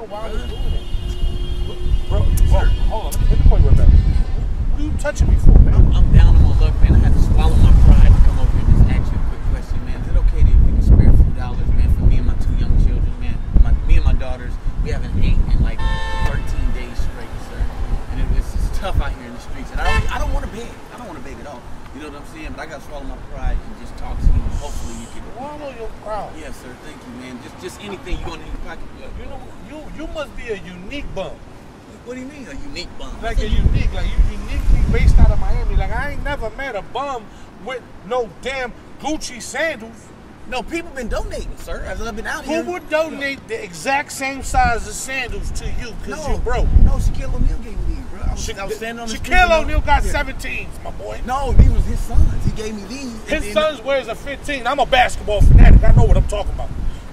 know why I was doing it. Bro, bro, hold on. Let me, let me call you right back. What are you touching me for, man? I'm, I'm down on my luck, man. I had to swallow my pride to come over here and just ask you a quick question, man. Is it okay to if you can spare a few dollars, man, for me and my two young children, man? My, me and my daughters, we haven't ate in like tough out here in the streets. And I don't, I don't want to beg. I don't want to beg at all. You know what I'm saying? But I got to swallow my pride and just talk to you. Hopefully you can. Swallow your pride. Yes, sir. Thank you, man. Just just anything you to in your pocket. You know, you you must be a unique bum. What do you mean, a unique bum? Like a unique, like you uniquely based out of Miami. Like I ain't never met a bum with no damn Gucci sandals. No, people been donating, sir. As I've been out Who here. would donate the exact same size of sandals to you because No, you broke? No, Shaquille O'Neal gave me these. I was, I was standing on the. Shaquille O'Neal got Yeah. 17s, my boy. No, these was his sons. He gave me these. His son's wears a 15. I'm a basketball fanatic. I know what I'm talking about.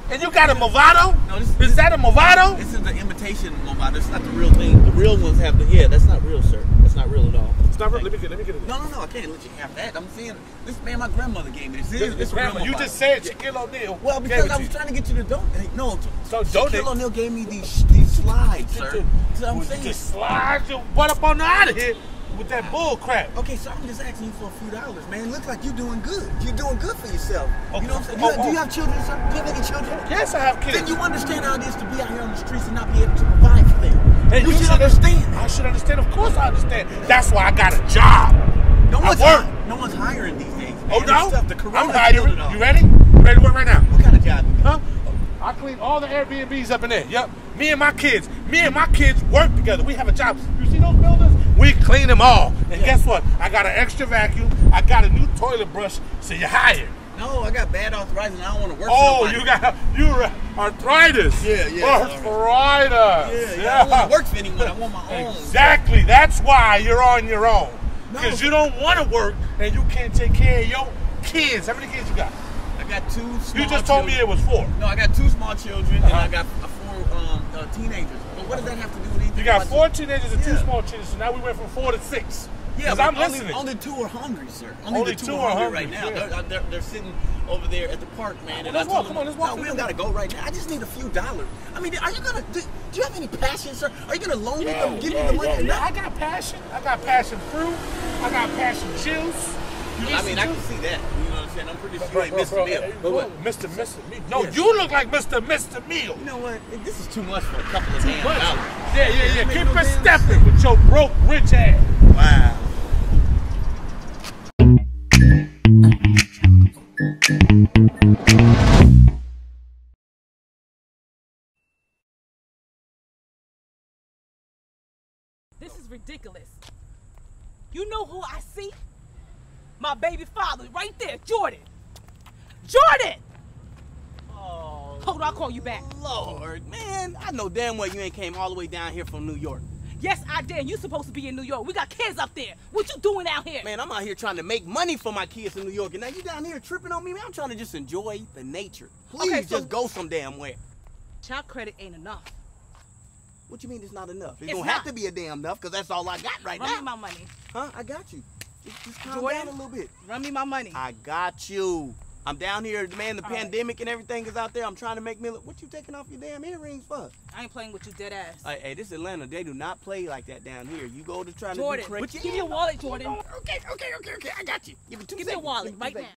And you got a Movado? No, this- is that a Movado? This is the imitation Movado. It's not the real thing. The real ones have the. Yeah, that's not real, sir. That's not real at all. It's not real. Let me get. Let me get it. No, no, no. I can't let you have that. I'm saying this man. My grandmother gave me this. This, This, this this real grandma, you just said Yeah. Shaquille O'Neal. Well, because it I was trying to get you to donate. No, t- So Shaquille donate. O'Neal gave me these these slides, sir. So I'm Well, saying. you just slide your butt up on out of here with that bull crap. Okay, so I'm just asking you for a few dollars, man. It looks like you're doing good. You're doing good for yourself. Okay. You know what I'm saying? Oh, oh, You- do you oh. have children, sir? Do you have any children? Yes, I have kids. Then you understand how it is to be out here on the streets and not be able to provide for them. And you, should understand. I should understand. Of course, I understand. That's why I got a job. No I one's, work. no one's hiring these days. Oh no. The I'm hiring. You ready? You ready to work right now? What kind of job? Huh? I clean all the Airbnbs up in there. Yep. Me and my kids. Me and my kids work together. We have a job. You see those buildings? We clean them all. And guess what? I got an extra vacuum. I got a new toilet brush. So you're hired. No, I got bad arthritis and I don't want to work. Oh, for you got you arthritis. Yeah, yeah, Arthritis. Yeah, yeah. I don't want to work for anyone. I want my own. Exactly. That's why you're on your own. No. Because you don't want to work and you can't take care of your kids. How many kids you got? Got two. You just told me it was four. No, I got two small children and Uh-huh. I got uh, four um, uh, teenagers. But what does that have to do with anything? You got four teenagers and two small children. So now we went from four to six. Yeah, but I'm only, listening. only two are hungry, sir. Only, Only two, two are hungry, right now. yeah. They're, they're, they're sitting over there at the park, man. Well, and let's walk. Come on, let's walk No, we don't gotta go right now. I just need a few dollars. I mean, are you gonna do? Do you have any passion, sir? Are you gonna loan me them? Give me the money? yeah, yeah. I got passion. I got passion fruit. I got passion juice. I mean, I can see that. You I'm saying? I'm pretty sure Bro, you ain't Mr. bro, Meal. hey, But what? Mr. Mr. Meal. No, Yeah. you look like Mr. Mr. Meal. You know what? This is too much for a couple of damn Much. dollars. Yeah, yeah, yeah. Keep no it damn stepping with your broke rich ass. Wow. This is ridiculous. You know who I see? My baby father right there, Jordan. Jordan! Oh, Hold on, I'll call you back. Lord, man, I know damn well you ain't came all the way down here from New York. Yes, I did. You supposed to be in New York. We got kids up there. What you doing out here? Man, I'm out here trying to make money for my kids in New York, and now you down here tripping on me, man. I'm trying to just enjoy the nature. Please, Okay, so- just go some damn where. Child credit ain't enough. What you mean it's not enough? It's, It's gonna have to be a damn enough, cause that's all I got right Run now. me my money. Huh? I got you. Just, calm Jordan? down a little bit. Run me my money. I got you. I'm down here, man. The All right. pandemic and everything is out there. I'm trying to make me look. What you taking off your damn earrings for? I ain't playing with you dead ass. Hey, hey, this Atlanta. They do not play like that down here. You go to trying Jordan, to do crazy. give me your wallet, Jordan. Okay, okay, okay, okay. I got you. Give me two Give me your seconds. wallet Give me two right now.